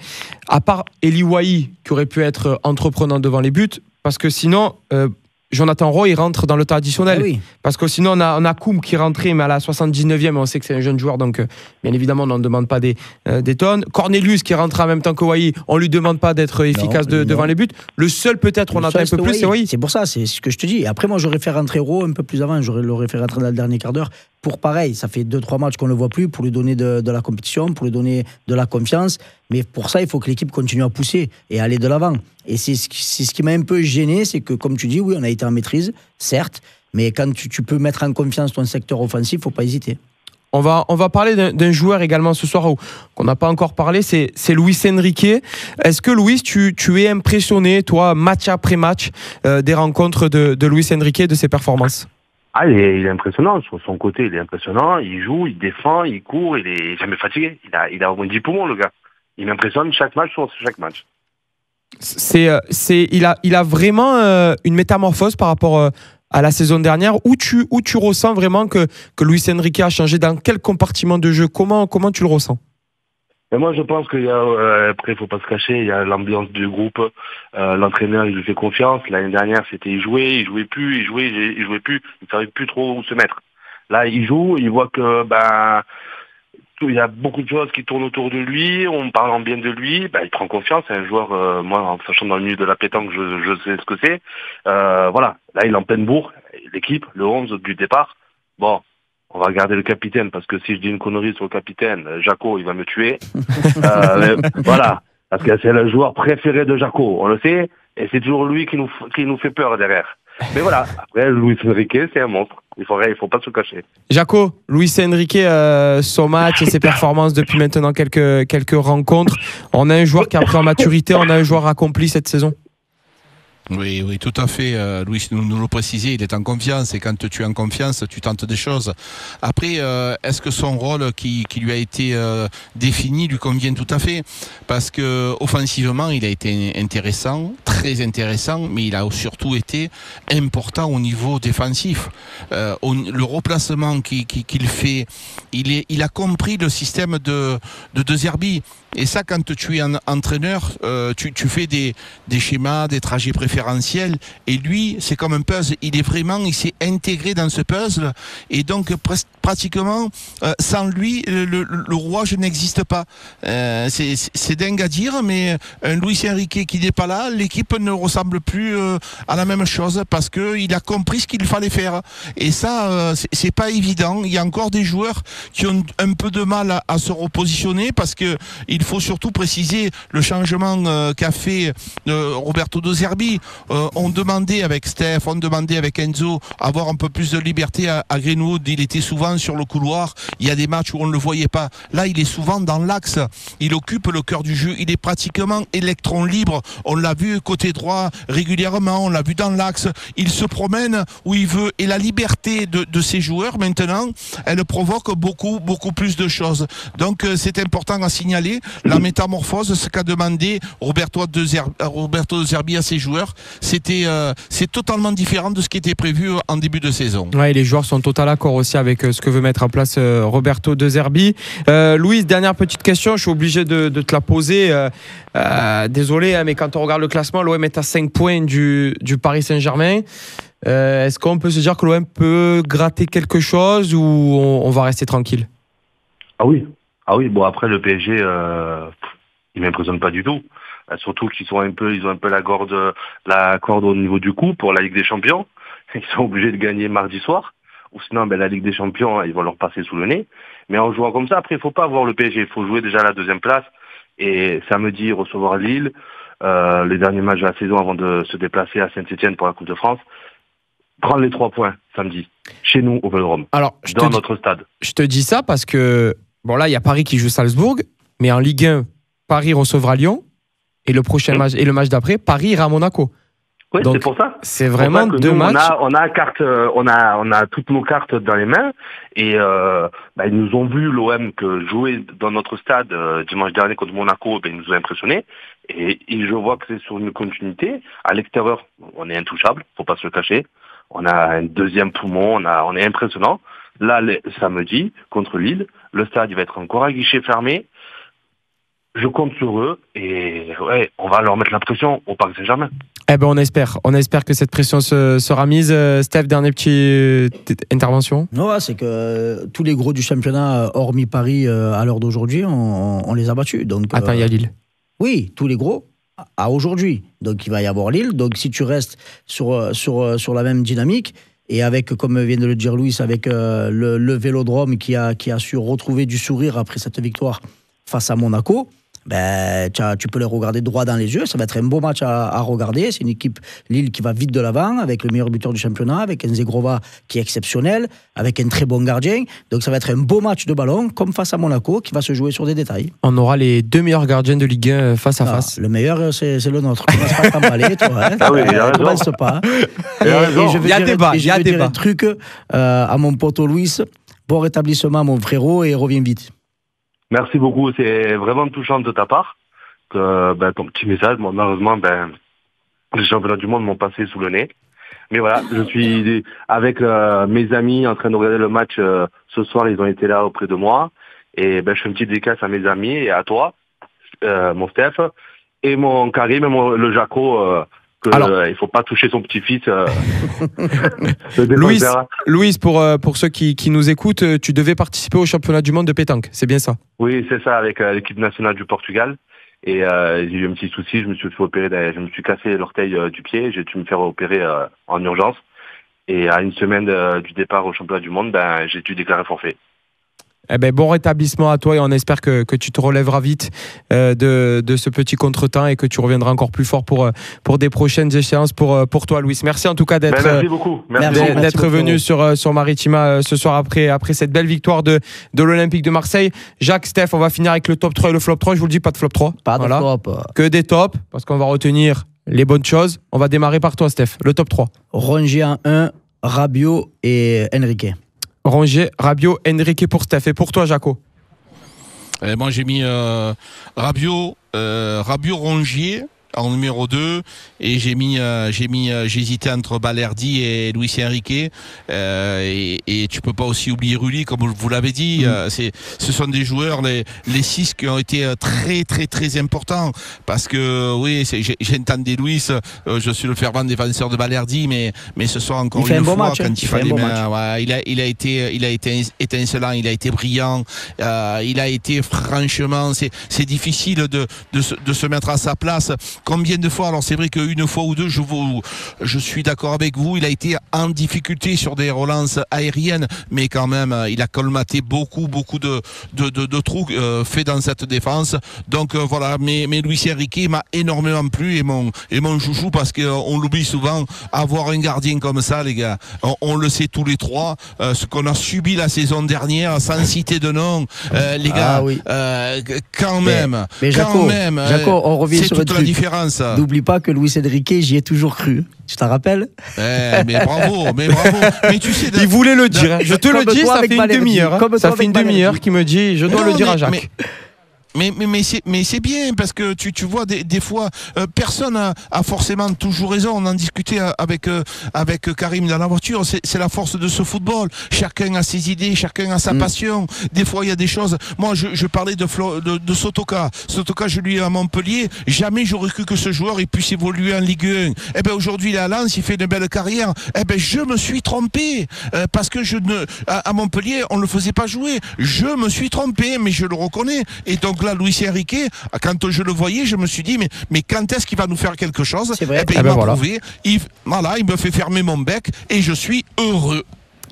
à part Eli Wahi, qui aurait pu être entreprenant devant les buts, parce que sinon, euh, Jonathan Roy, il rentre dans le temps additionnel. Oui. Parce que sinon, on a, on a Koum qui rentrait, mais à la 79e, on sait que c'est un jeune joueur, donc euh, bien évidemment, on n'en demande pas des, euh, des tonnes. Cornelius qui rentre en même temps que on lui demande pas d'être efficace de- non. devant les buts. Le seul, peut-être, on Le attend un peu plus, c'est Wai. C'est pour ça, c'est ce que je te dis. Après, moi, j'aurais fait rentrer Ro un peu plus avant. J'aurais l'aurais fait rentrer dans le dernier quart d'heure. Pour pareil, ça fait 2-3 matchs qu'on ne le voit plus, pour lui donner de, la compétition, pour lui donner de la confiance. Mais pour ça, il faut que l'équipe continue à pousser et aller de l'avant. Et c'est ce qui, m'a un peu gêné, c'est que, comme tu dis, oui, on a été en maîtrise, certes. Mais quand tu, peux mettre en confiance ton secteur offensif, faut pas hésiter. On va, on va parler d'un- joueur également ce soir qu'on n'a pas encore parlé, c'est Luis Enrique. Est-ce que Luis, tu, tu es impressionné, toi, match après match, euh, des rencontres de, de Luis Enrique de ses performances? Ah, il est, il est impressionnant. Sur son côté, il est impressionnant. Il joue, il défend, il court, il est jamais fatigué. Il a, il a au moins 10 poumons, le gars. Il m'impressionne chaque match sur chaque match. c'est, euh, c'est, il, a, il a vraiment euh, une métamorphose par rapport euh, à la saison dernière où tu, où tu ressens vraiment que, que Luis Enrique a changé? Dans quel compartiment de jeu? Comment, comment tu le ressens? Mais moi, je pense qu'il y a, euh, après, il faut pas se cacher, il y a l'ambiance du groupe. Euh, L'entraîneur, il lui fait confiance. L'année dernière, c'était il jouait, il jouait plus, il jouait, il jouait plus. Il savait plus trop où se mettre. Là, il joue, il voit que, ben, il y a beaucoup de choses qui tournent autour de lui. On parle en bien de lui. Ben, il prend confiance. C'est un joueur, euh, moi, en sachant dans le milieu de la pétanque, je, je sais ce que c'est. Euh, voilà. Là, il est en pleine bourre. L'équipe, le 11 du départ. Bon, on va regarder le capitaine parce que si je dis une connerie sur le capitaine, euh, Jaco, il va me tuer. Euh, voilà, parce que c'est le joueur préféré de Jaco, on le sait, et c'est toujours lui qui nous, qui nous fait peur derrière. Mais voilà, après, Luis Enrique, c'est un monstre. Il faut, il faut pas se cacher. Jaco, Luis Enrique, euh, son match et ses performances depuis maintenant quelques, quelques rencontres. On a un joueur qui a pris en maturité, on a un joueur accompli cette saison. Oui, oui, tout à fait. euh, Louis nous, le précisait, il est en confiance et quand tu es en confiance, tu tentes des choses. Après, euh, est-ce que son rôle qui, qui lui a été euh, défini lui convient tout à fait? Parce que offensivement, il a été intéressant, très intéressant, mais il a surtout été important au niveau défensif. Euh, au- le replacement qui- qui- qu'il fait, il, est, il a compris le système de, de, de Zerbi. Et ça, quand tu es un entraîneur, euh, tu, tu fais des, des schémas, des trajets préférentiels. Et lui, c'est comme un puzzle. Il est vraiment, il s'est intégré dans ce puzzle. Et donc, pratiquement, euh, sans lui, le, le, le rouage n'existe pas. Euh, c'est- dingue à dire, mais un Luis Enrique qui n'est pas là, l'équipe ne ressemble plus euh, à la même chose parce que il a compris ce qu'il fallait faire. Et ça, euh, c'est pas évident. Il y a encore des joueurs qui ont un peu de mal à, à se repositionner parce que il faut surtout préciser le changement euh, qu'a fait euh, Roberto De Zerbi. euh, on demandait avec Steph, on demandait avec Enzo avoir un peu plus de liberté à, à Greenwood. Il était souvent sur le couloir. Il y a des matchs où on ne le voyait pas. Là, il est souvent dans l'axe. Il occupe le cœur du jeu. Il est pratiquement électron libre. On l'a vu côté droit régulièrement. On l'a vu dans l'axe. Il se promène où il veut. Et la liberté de, de ces joueurs maintenant, elle provoque beaucoup, beaucoup plus de choses. Donc, c'est important à signaler la métamorphose, ce qu'a demandé Roberto de, Zerbi, Roberto de Zerbi à ses joueurs. C'était, euh, c'est totalement différent de ce qui était prévu en début de saison. Ouais, et les joueurs sont total accord aussi avec euh, ce que veut mettre en place euh, Roberto De Zerbi. Euh, Louise, dernière petite question, je suis obligé de, de te la poser. Euh, euh, désolé, hein, mais quand on regarde le classement, l'OM est à 5 points du, du Paris Saint-Germain. Euh, Est-ce qu'on peut se dire que l'OM peut gratter quelque chose ou on, on va rester tranquille? Ah oui, ah oui. Bon après le PSG, euh, il m'impressionne pas du tout. Euh, Surtout qu'ils sont un peu, ils ont un peu la corde, la corde au niveau du cou pour la Ligue des Champions. Ils sont obligés de gagner mardi soir. Ou sinon, ben, la Ligue des Champions, ils vont leur passer sous le nez. Mais en jouant comme ça, après, il faut pas avoir le PSG. Il faut jouer déjà la deuxième place. Et samedi, recevoir Lille. Euh, les derniers matchs de la saison avant de se déplacer à Saint-Etienne pour la Coupe de France. Prendre les trois points samedi. Chez nous, au Vélodrome. Alors, je te Dans dis- notre stade. Je te dis ça parce que, bon là, il y a Paris qui joue Salzbourg, mais en Ligue 1, Paris recevra Lyon. Et le prochain match, et le match d'après, Paris ira à Monaco. Oui, c'est pour ça. C'est pour vraiment ça que deux nous, matchs. On a, on a carte, euh, on a, on a toutes nos cartes dans les mains et euh, bah, ils nous ont vu l'OM que jouer dans notre stade euh, dimanche dernier contre Monaco, ben, ils nous ont impressionnés et, et je vois que c'est sur une continuité. À l'extérieur, on est intouchable, faut pas se le cacher. On a un deuxième poumon, on a, on est impressionnant. Là, le samedi contre Lille, le stade il va être encore à guichet fermé. Je compte sur eux et ouais, on va leur mettre la pression au Parc Saint-Germain. Eh ben, on espère. On espère que cette pression se- sera mise. Euh, Steph, dernière petite intervention. Non, ouais, c'est que euh, tous les gros du championnat, euh, hormis Paris, euh, à l'heure d'aujourd'hui, on, on les a battus. Donc, Attends, euh, il y a Lille. Oui, tous les gros à- aujourd'hui. Donc il va y avoir Lille. Donc si tu restes sur, euh, sur, euh, sur la même dynamique, et avec, comme vient de le dire Louis, avec euh, le, le Vélodrome qui a, qui a su retrouver du sourire après cette victoire face à Monaco, ben, tu peux les regarder droit dans les yeux. Ça va être un beau match à, à regarder. C'est une équipe Lille qui va vite de l'avant, avec le meilleur buteur du championnat, avec un Zegrova qui est exceptionnel, avec un très bon gardien. Donc ça va être un beau match de ballon, comme face à Monaco, qui va se jouer sur des détails. On aura les deux meilleurs gardiens de Ligue 1 face à Ah, face. Le meilleur, euh, c'est c'est le nôtre. Commence pas à t'emballer, toi. Hein. Ah oui, il a Euh, pas. Il a je y a dire- débat, il y a débat. un truc euh, à mon pote Louis. Bon rétablissement, mon frérot, et reviens vite. Merci beaucoup, c'est vraiment touchant de ta part. Que, ben, ton petit message, moi, malheureusement, ben, les championnats du monde m'ont passé sous le nez. Mais voilà, je suis avec euh, mes amis en train de regarder le match euh, ce soir, ils ont été là auprès de moi. Et ben, je fais une petite dédicace à mes amis et à toi, euh, mon Steph, et mon Karim, et le Jaco, euh, que, Alors- euh, il faut pas toucher son petit-fils. euh, le Louis, défenseur. Louise, pour, euh, pour ceux qui, qui nous écoutent, euh, tu devais participer au championnat du monde de pétanque. C'est bien ça? Oui, c'est ça, avec euh, l'équipe nationale du Portugal. Et euh, j'ai eu un petit souci, je me suis fait opérer, je me suis cassé l'orteil du pied, j'ai dû me faire opérer euh, en urgence. Et à une semaine du départ au championnat du monde, ben, j'ai dû déclarer forfait. Eh ben, bon rétablissement à toi et on espère que, que tu te relèveras vite euh, de, de ce petit contretemps et que tu reviendras encore plus fort pour, euh, pour des prochaines échéances pour, euh, pour toi, Louis. Merci en tout cas Ben, d'être euh, beaucoup. venu sur, sur Maritima euh, ce soir après, après cette belle victoire de, de l'Olympique de Marseille. Jacques, Steph, on va finir avec le top 3 et le flop 3. Je vous le dis, pas de flop 3. Pas de Voilà. flop. Que des tops, parce qu'on va retenir les bonnes choses. On va démarrer par toi, Steph. Le top 3. Rongier en 1, Rabiot et Enrique. Rongier, Rabiot, Enrique pour Steph. Et pour toi, Jaco Et moi, j'ai mis euh, Rabiot, euh, Rabiot Rongier en numéro 2 et j'ai mis euh, j'ai mis euh, j'hésitais entre Balerdi et Luis Enrique. Euh, et, et tu peux pas aussi oublier Rulli comme vous l'avez dit. Euh, c'est ce sont des joueurs les les six qui ont été très très très importants. Parce que oui j'entendais Luis euh, je suis le fervent défenseur de Balerdi mais mais ce soir encore Il une un bon fois match, hein. quand Il il fallait bon ouais, il a il a été il a été étincelant il a été brillant. Euh, il a été franchement c'est c'est difficile de, de, se, de se mettre à sa place combien de fois Alors c'est vrai qu'une fois ou deux, je, vous, je suis d'accord avec vous, il a été en difficulté sur des relances aériennes, mais quand même, euh, il a colmaté beaucoup, beaucoup de, de, de, de trous euh, faits dans cette défense. Donc euh, voilà, mais, mais Luis Enrique m'a énormément plu et mon, et mon chouchou parce qu'on l'oublie souvent, avoir un gardien comme ça, les gars, on, on le sait tous les trois, euh, ce qu'on a subi la saison dernière, sans citer de nom, euh, les gars, Ah oui. euh, quand même, mais quand Jaco, même, euh, Jaco, on revient sur toute la truc. N'oublie pas que Luis Enrique, j'y ai toujours cru. Tu t'en rappelles Eh, mais bravo, mais bravo. Mais tu sais, Il voulait le dire. hein. Je te le dis, ça fait une demi-heure. hein. Ça fait une demi-heure qu'il me dit, je dois Non, le dire mais- à Jacques. Mais, mais, mais, c'est, mais c'est bien parce que tu, tu vois des, des fois euh, personne a, a forcément toujours raison. On en discutait euh, avec euh, avec Karim dans la voiture. C'est, c'est la force de ce football. Chacun a ses idées, chacun a sa Mm. passion. Des fois il y a des choses. Moi je, je parlais de, Flo- de de Sotoka. Sotoka je lui ai à Montpellier. Jamais j'aurais cru que ce joueur il puisse évoluer en Ligue 1. Eh ben aujourd'hui il est à Lens, il fait une belle carrière. Eh ben je me suis trompé euh, parce que je ne à, à Montpellier on le faisait pas jouer. Je me suis trompé, mais je le reconnais. Et donc là, Luis Enrique, quand je le voyais, je me suis dit, mais, mais quand est-ce qu'il va nous faire quelque chose C'est vrai. Eh ben, Ah il ben m'a voilà. prouvé. Il, voilà, il me fait fermer mon bec et je suis heureux.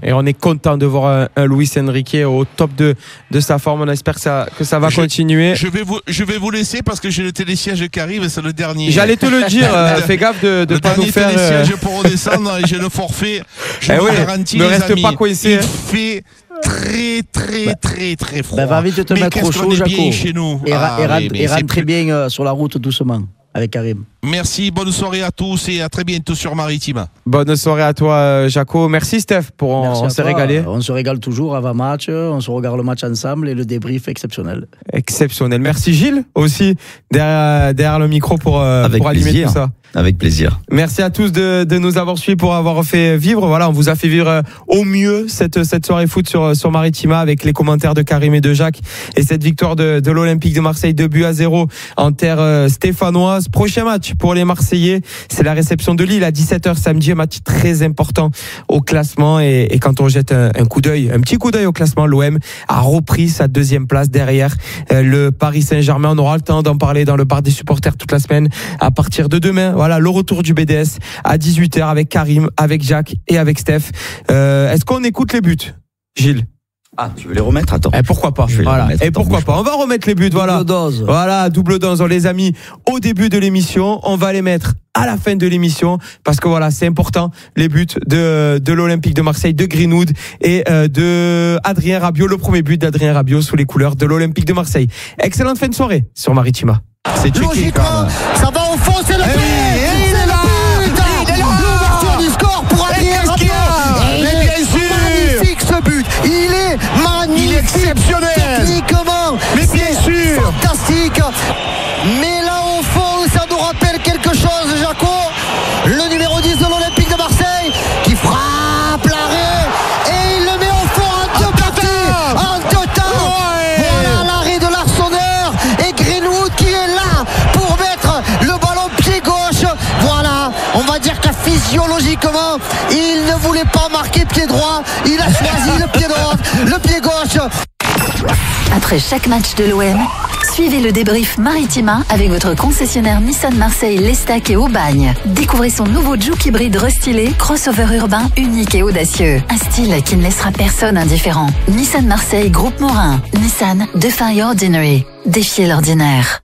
Et on est content de voir un, un Luis Enrique au top de, de sa forme. On espère que ça, que ça va Je- continuer. Je vais vous, je vais vous laisser parce que j'ai le télésiège qui arrive et c'est le dernier. J'allais te le dire, euh, fais gaffe de ne le pas nous faire. euh, télésiège pour redescendre et j'ai le forfait. Je Eh vous oui, garantis, ne les reste amis, pas coincé, Il hein. fait très, très, très, très froid. Bah, va vite te Mais mettre au chaud, est bien Jaco. chez nous. Et, Ah et rentre, oui, et rentre très bien euh, sur la route doucement avec Karim. Merci, bonne soirée à tous et à très bientôt sur Maritime. Bonne soirée à toi, euh, Jaco. Merci, Steph, pour on, Merci on s'est régalé. On se régale toujours avant match, on se regarde le match ensemble et le débrief exceptionnel. Exceptionnel. Merci, Gilles, aussi, derrière, derrière le micro pour, euh, Avec pour animer tout ça. Avec plaisir. Merci à tous de, de nous avoir suivis pour avoir fait vivre. Voilà, on vous a fait vivre euh, au mieux cette, cette soirée foot sur, sur Maritima avec les commentaires de Karim et de Jacques et cette victoire de, de l'Olympique de Marseille 2 buts à 0 en terre euh, stéphanoise. Prochain match pour les Marseillais, c'est la réception de Lille à 17h samedi, un match très important au classement et, et quand on jette un, un coup d'œil, un petit coup d'œil au classement, l'OM a repris sa deuxième place derrière euh, le Paris Saint-Germain. On aura le temps d'en parler dans le bar des supporters toute la semaine à partir de demain. Voilà, le retour du BDS à 18h avec Karim, avec Jacques et avec Steph. Euh, Est-ce qu'on écoute les buts, Gilles? Ah, tu veux les remettre? Attends. Eh, Pourquoi pas Je vais les Voilà. remettre, Et attends, pourquoi pas On va remettre les buts. Voilà. Double dose. Voilà, double dose, on les a mis au début de l'émission. On va les mettre à la fin de l'émission parce que voilà, c'est important. Les buts de, de l'Olympique de Marseille, de Greenwood et euh, de Adrien Rabiot. Le premier but d'Adrien Rabiot sous les couleurs de l'Olympique de Marseille. Excellente fin de soirée sur Maritima. C'est Logiquement, ça va au fond, c'est le il ne voulait pas marquer pied droit. Il a choisi le pied droit, le pied gauche. Après chaque match de l'OM, suivez le débrief Maritima avec votre concessionnaire Nissan Marseille Lestac et Aubagne. Découvrez son nouveau Juke hybride restylé, crossover urbain unique et audacieux. Un style qui ne laissera personne indifférent. Nissan Marseille Groupe Morin. Nissan Defy Ordinary. Défiez l'ordinaire.